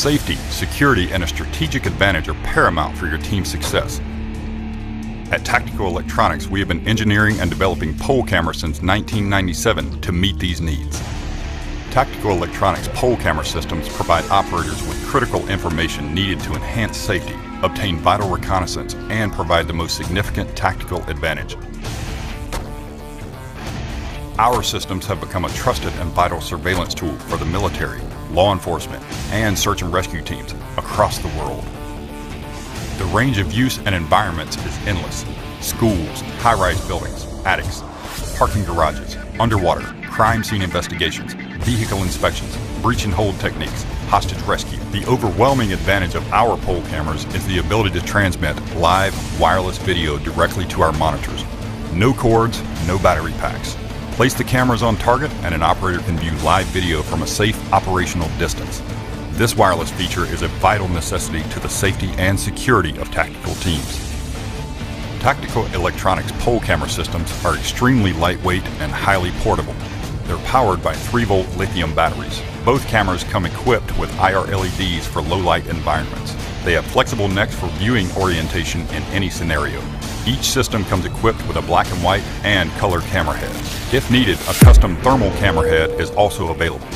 Safety, security, and a strategic advantage are paramount for your team's success. At Tactical Electronics, we have been engineering and developing pole cameras since 1997 to meet these needs. Tactical Electronics pole camera systems provide operators with critical information needed to enhance safety, obtain vital reconnaissance, and provide the most significant tactical advantage. Our systems have become a trusted and vital surveillance tool for the military, law enforcement, and search and rescue teams across the world. The range of use and environments is endless. Schools, high-rise buildings, attics, parking garages, underwater, crime scene investigations, vehicle inspections, breach and hold techniques, hostage rescue. The overwhelming advantage of our pole cameras is the ability to transmit live wireless video directly to our monitors. No cords, no battery packs. Place the cameras on target and an operator can view live video from a safe operational distance. This wireless feature is a vital necessity to the safety and security of tactical teams. Tactical electronics pole camera systems are extremely lightweight and highly portable. They're powered by 3 volt lithium batteries. Both cameras come equipped with IR LEDs for low light environments. They have flexible necks for viewing orientation in any scenario. Each system comes equipped with a black and white and color camera head. If needed, a custom thermal camera head is also available.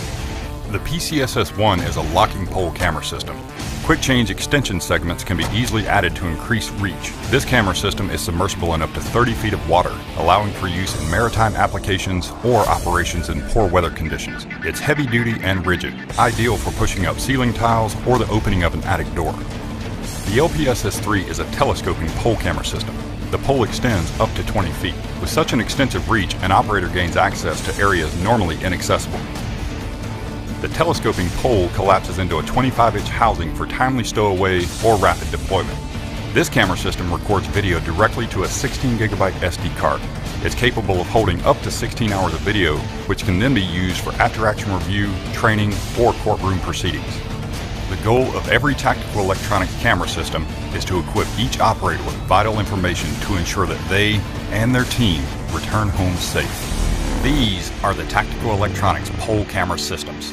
The PCSS-1 is a locking pole camera system. Quick change extension segments can be easily added to increase reach. This camera system is submersible in up to 30 feet of water, allowing for use in maritime applications or operations in poor weather conditions. It's heavy duty and rigid, ideal for pushing up ceiling tiles or the opening of an attic door. The LPSS-3 is a telescoping pole camera system. The pole extends up to 20 feet. With such an extensive reach, an operator gains access to areas normally inaccessible. The telescoping pole collapses into a 25-inch housing for timely stowaway or rapid deployment. This camera system records video directly to a 16 gigabyte SD card. It's capable of holding up to 16 hours of video, which can then be used for after-action review, training, or courtroom proceedings. The goal of every tactical electronics camera system is to equip each operator with vital information to ensure that they and their team return home safe. These are the Tactical Electronics pole camera systems.